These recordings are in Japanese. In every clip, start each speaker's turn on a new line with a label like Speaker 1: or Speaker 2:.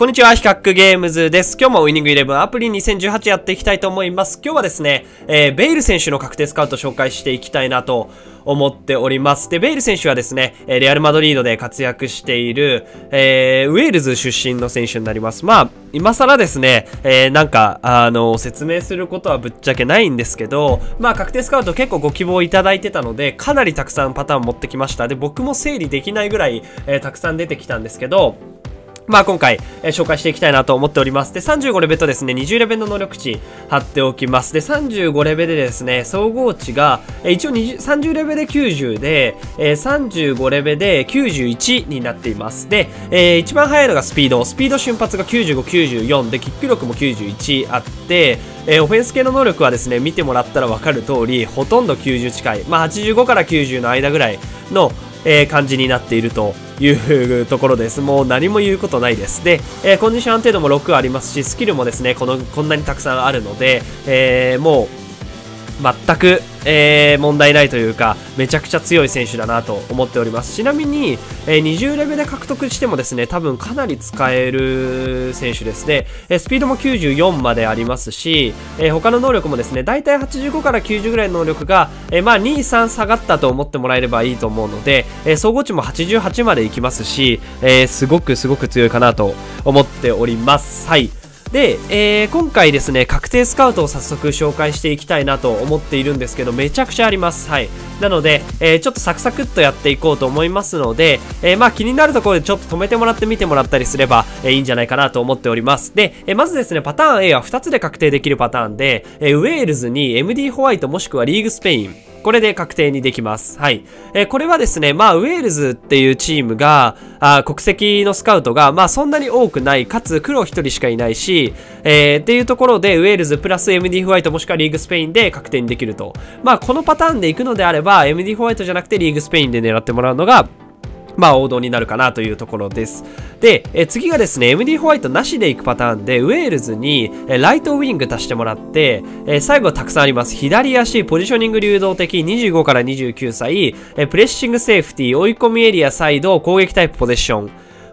Speaker 1: こんにちは、ヒカックゲームズです。今日もウィニングイレブンアプリ2018やっていきたいと思います。今日はですね、えー、ベイル選手の確定スカウト紹介していきたいなと思っております。で、ベイル選手はですね、レアルマドリードで活躍している、えー、ウェールズ出身の選手になります。まあ、今更ですね、えー、なんか、あの、説明することはぶっちゃけないんですけど、まあ、確定スカウト結構ご希望いただいてたので、かなりたくさんパターン持ってきました。で、僕も整理できないぐらい、えー、たくさん出てきたんですけど、まあ今回、えー、紹介していきたいなと思っております。で、35レベルとですね、20レベルの能力値貼っておきます。で、35レベルでですね、総合値が、えー、一応20 30レベルで90で、えー、35レベルで91になっています。で、えー、一番速いのがスピード。スピード瞬発が95、94で、キック力も91あって、えー、オフェンス系の能力はですね、見てもらったらわかる通り、ほとんど90近い。まあ85から90の間ぐらいの、えー、感じになっているというところです。もう何も言うことないです。で、えー、コンディション安定度も6ありますし、スキルもですね、この、こんなにたくさんあるので、えー、もう、全く、えー、問題ないというか、めちゃくちゃ強い選手だなと思っております。ちなみに、えー、20レベルで獲得してもですね、多分かなり使える選手ですね。えー、スピードも94までありますし、えー、他の能力もですね、だいたい85から90ぐらいの能力が、えー、まあ2、3下がったと思ってもらえればいいと思うので、えー、総合値も88までいきますし、えー、すごくすごく強いかなと思っております。はい。で、えー、今回ですね、確定スカウトを早速紹介していきたいなと思っているんですけど、めちゃくちゃあります。はい。なので、えー、ちょっとサクサクっとやっていこうと思いますので、えー、まあ気になるところでちょっと止めてもらって見てもらったりすれば、えー、いいんじゃないかなと思っております。で、え、まずですね、パターン A は2つで確定できるパターンで、え、ウェールズに MD ホワイトもしくはリーグスペイン、これで確定にできます。はい。えー、これはですね、まあ、ウェールズっていうチームが、あ国籍のスカウトが、まあ、そんなに多くない、かつ黒一人しかいないし、えー、っていうところで、ウェールズプラス MD ホワイトもしくはリーグスペインで確定にできると。まあ、このパターンで行くのであれば、MD ホワイトじゃなくてリーグスペインで狙ってもらうのが、まあ王道になるかなというところです。で、え次がですね、MD ホワイトなしでいくパターンで、ウェールズに、えライトウィング足してもらって、え最後たくさんあります。左足、ポジショニング流動的、25から29歳、えプレッシングセーフティー、追い込みエリアサイド、攻撃タイプポゼッション。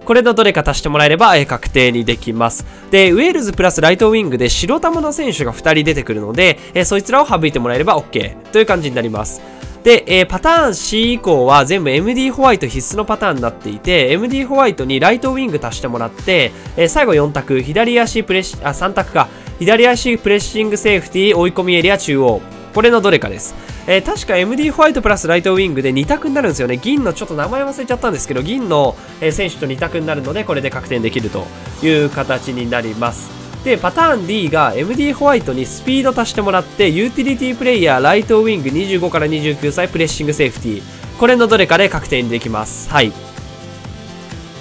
Speaker 1: これのどれか足してもらえれば、え確定にできます。で、ウェールズプラスライトウィングで白玉の選手が2人出てくるので、えそいつらを省いてもらえれば OK という感じになります。で、えー、パターン C 以降は全部 MD ホワイト必須のパターンになっていて、MD ホワイトにライトウィング足してもらって、えー、最後4択、左足プレッシ、あ、3択か。左足プレッシングセーフティー、追い込みエリア中央。これのどれかです。えー、確か MD ホワイトプラスライトウィングで2択になるんですよね。銀のちょっと名前忘れちゃったんですけど、銀の、え選手と2択になるので、これで確定できるという形になります。で、パターン D が MD ホワイトにスピード足してもらって、ユーティリティプレイヤー、ライトウィング25から29歳、プレッシングセーフティー。これのどれかで確定にできます。はい。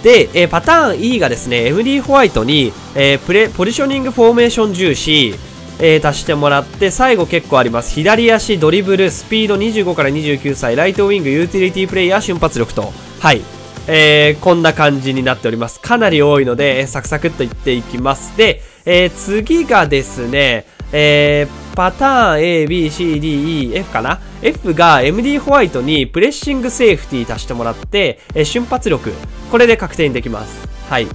Speaker 1: で、え、パターン E がですね、MD ホワイトに、えー、プレ、ポジショニングフォーメーション重視、えー、足してもらって、最後結構あります。左足、ドリブル、スピード25から29歳、ライトウィング、ユーティリティプレイヤー、瞬発力と。はい。えー、こんな感じになっております。かなり多いので、サクサクっといっていきます。で、えー、次がですね、えー、パターン A, B, C, D, E, F かな ?F が MD ホワイトにプレッシングセーフティー足してもらって、えー、瞬発力。これで確定にできます。はい。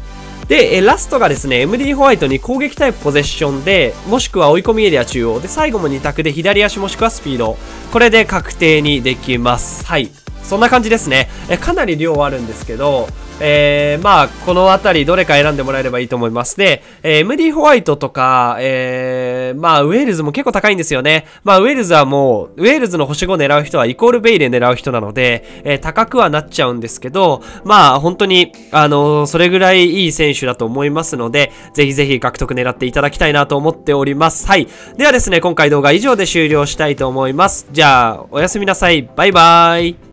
Speaker 1: で、えラストがですね、MD ホワイトに攻撃タイプポゼッションで、もしくは追い込みエリア中央。で、最後も2択で左足もしくはスピード。これで確定にできます。はい。そんな感じですね。えかなり量はあるんですけど、えー、まあ、このあたりどれか選んでもらえればいいと思います。で、えー、MD ホワイトとか、えー、まあ、ウェールズも結構高いんですよね。まあ、ウェールズはもう、ウェールズの星5狙う人はイコールベイで狙う人なので、えー、高くはなっちゃうんですけど、まあ、本当に、あのー、それぐらいいい選手だと思いますので、ぜひぜひ獲得狙っていただきたいなと思っております。はい。ではですね、今回動画以上で終了したいと思います。じゃあ、おやすみなさい。バイバーイ。